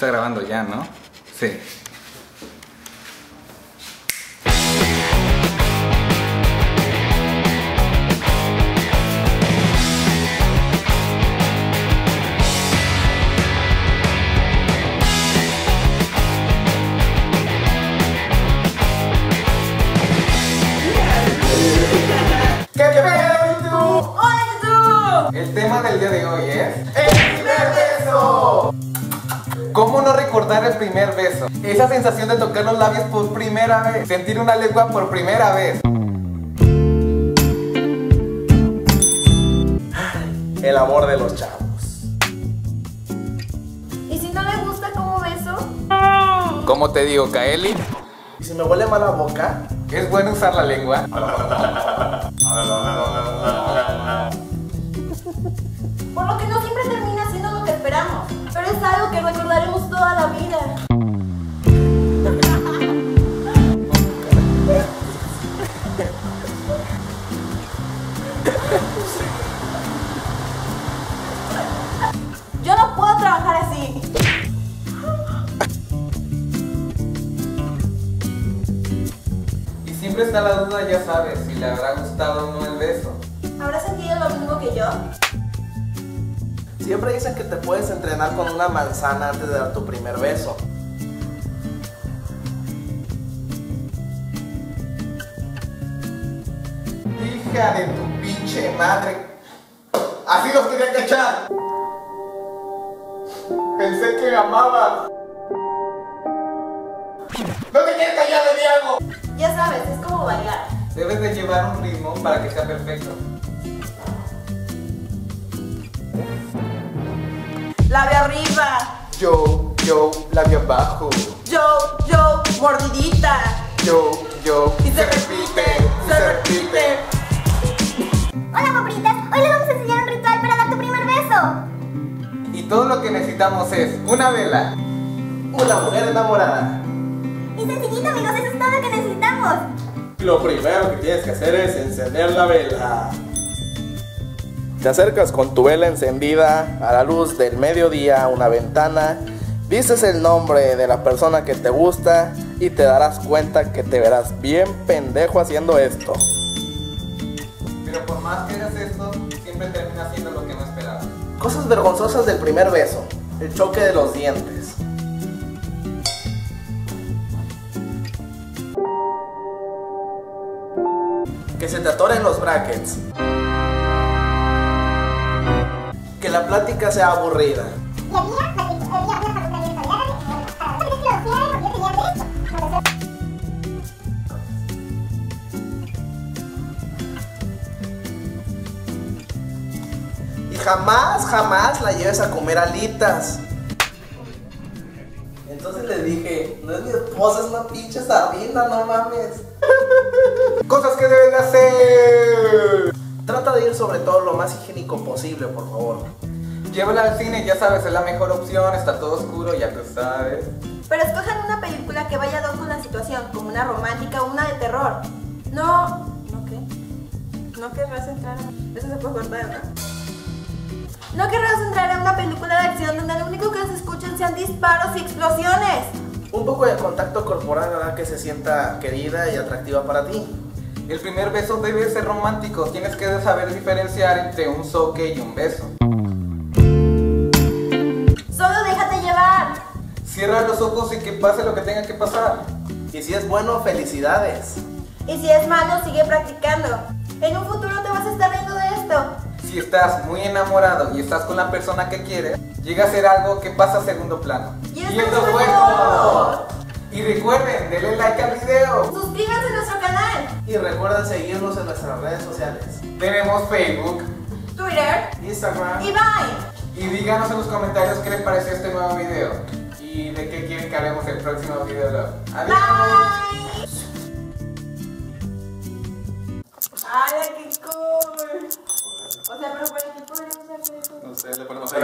Está grabando ya, ¿no? Sí. El tema del día de hoy es ¡El primer beso! ¿Cómo no recordar el primer beso? Esa sensación de tocar los labios por primera vez, sentir una lengua por primera vez. El amor de los chavos. ¿Y si no le gusta cómo beso? ¿Cómo te digo, Kaeli? Y si me huele mal la boca, ¿Es bueno usar la lengua? Por lo que no siempre termina siendo lo que esperamos. Pero es algo que recordaremos siempre está la duda, ya sabes, si le habrá gustado o no el beso. ¿Habrás sentido lo mismo que yo? siempre dicen que te puedes entrenar con una manzana antes de dar tu primer beso. Hija de tu pinche madre. Así los quería cachar. Pensé que me amabas. No te quieres callar. Ya sabes, es como bailar. Debes de llevar un ritmo para que sea perfecto. Labio arriba. Yo, yo, labio abajo. Yo, yo, mordidita. Yo, yo. Y se repite, se repite. Hola, guapritas. Hoy les vamos a enseñar un ritual para dar tu primer beso. Y todo lo que necesitamos es una vela. Una mujer enamorada. Sencillito, amigos, eso es todo lo que necesitamos. Lo primero que tienes que hacer es encender la vela. Te acercas con tu vela encendida a la luz del mediodía a una ventana, dices el nombre de la persona que te gusta y te darás cuenta que te verás bien pendejo haciendo esto. Pero por más que hagas esto, siempre termina haciendo lo que no esperaba. Cosas vergonzosas del primer beso. El choque de los dientes. Que se te atoren los brackets. Que la plática sea aburrida. Y jamás, jamás la lleves a comer alitas. Entonces le dije, no es mi esposa, es una pinche sardina, no mames. Cosas que debes de hacer. Trata de ir sobre todo lo más higiénico posible, por favor. Llévala al cine, ya sabes, es la mejor opción, está todo oscuro, ya tú sabes. Pero escojan una película que vaya hoc con la situación, como una romántica o una de terror. No. ¿No qué? ¿No querrás entrar a... Eso se puede cortar, ¿no? No querrás entrar en una película de acción donde lo único que se escuchan sean disparos y explosiones. Un poco de contacto corporal hará que se sienta querida y atractiva para ti. El primer beso debe ser romántico, tienes que saber diferenciar entre un soque y un beso. Solo déjate llevar. Cierra los ojos y que pase lo que tenga que pasar. Y si es bueno, felicidades. Y si es malo, sigue practicando. En un futuro te vas a estar riendo de esto. Si estás muy enamorado y estás con la persona que quieres, llega a ser algo que pasa a segundo plano. Y eso eso es es bueno. Y recuerden, denle like al video. Suscríbanse a nuestro canal. Y recuerden seguirnos en nuestras redes sociales. Tenemos Facebook. Twitter Instagram. y Vine. Y díganos en los comentarios qué les pareció este nuevo video. Y de qué quieren que hablemos el próximo video. Adiós. Bye. ¡Ay, qué cool! O sea, pero ¿para qué podríamos hacer eso? No sé, le ponemos ahí.